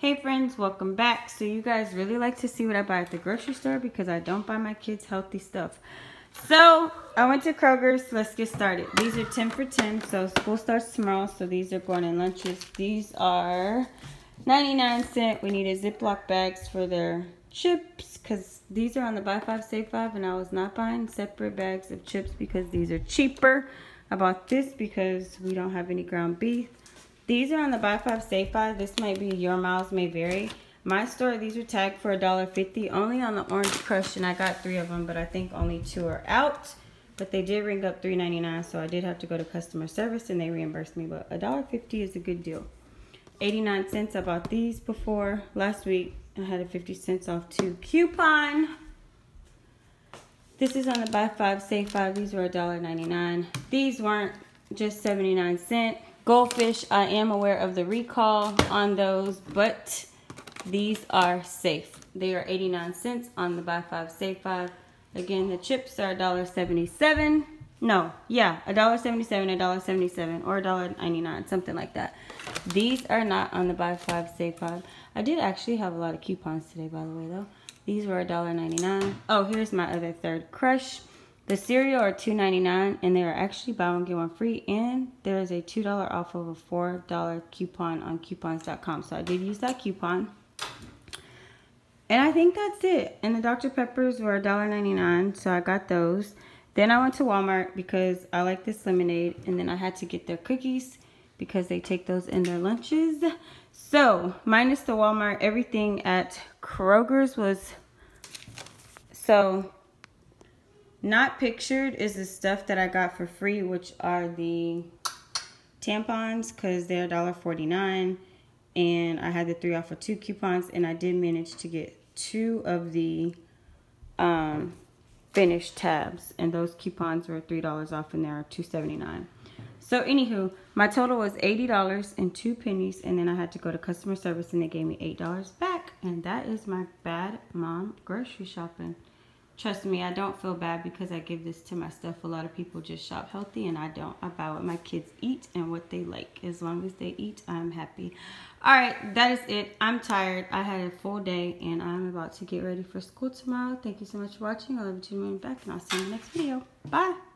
Hey friends, welcome back. So you guys really like to see what I buy at the grocery store because I don't buy my kids healthy stuff. So I went to Kroger's. Let's get started. These are 10 for 10. So school starts tomorrow. So these are going in lunches. These are 99 cent. We needed Ziploc bags for their chips because these are on the buy five save five and I was not buying separate bags of chips because these are cheaper. I bought this because we don't have any ground beef these are on the buy five, save five. This might be your miles may vary. My store, these are tagged for $1.50 only on the Orange Crush, and I got three of them, but I think only two are out. But they did ring up $3.99, so I did have to go to customer service, and they reimbursed me. But $1.50 is a good deal. 89 cents. I bought these before last week. I had a 50 cents off too coupon. This is on the buy five, save five. These were $1.99. These weren't just 79 cents. Goldfish, I am aware of the recall on those, but these are safe. They are 89 cents on the buy five, save five. Again, the chips are $1.77. No, yeah, $1.77, $1.77, or $1.99, something like that. These are not on the buy five, save five. I did actually have a lot of coupons today, by the way, though. These were $1.99. Oh, here's my other third crush. The cereal are $2.99 and they are actually buy one get one free and there is a $2 off of a $4 coupon on coupons.com. So I did use that coupon. And I think that's it. And the Dr. Peppers were $1.99 so I got those. Then I went to Walmart because I like this lemonade and then I had to get their cookies because they take those in their lunches. So minus the Walmart, everything at Kroger's was so not pictured is the stuff that I got for free, which are the tampons because they're $1.49 and I had the three off of two coupons and I did manage to get two of the um, finished tabs and those coupons were $3 off and they are $2.79. So anywho, my total was $80 and two pennies and then I had to go to customer service and they gave me $8 back and that is my bad mom grocery shopping. Trust me, I don't feel bad because I give this to my stuff. A lot of people just shop healthy and I don't. I buy what my kids eat and what they like. As long as they eat, I'm happy. All right, that is it. I'm tired. I had a full day and I'm about to get ready for school tomorrow. Thank you so much for watching. I love you tuning back and I'll see you in the next video. Bye.